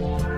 war.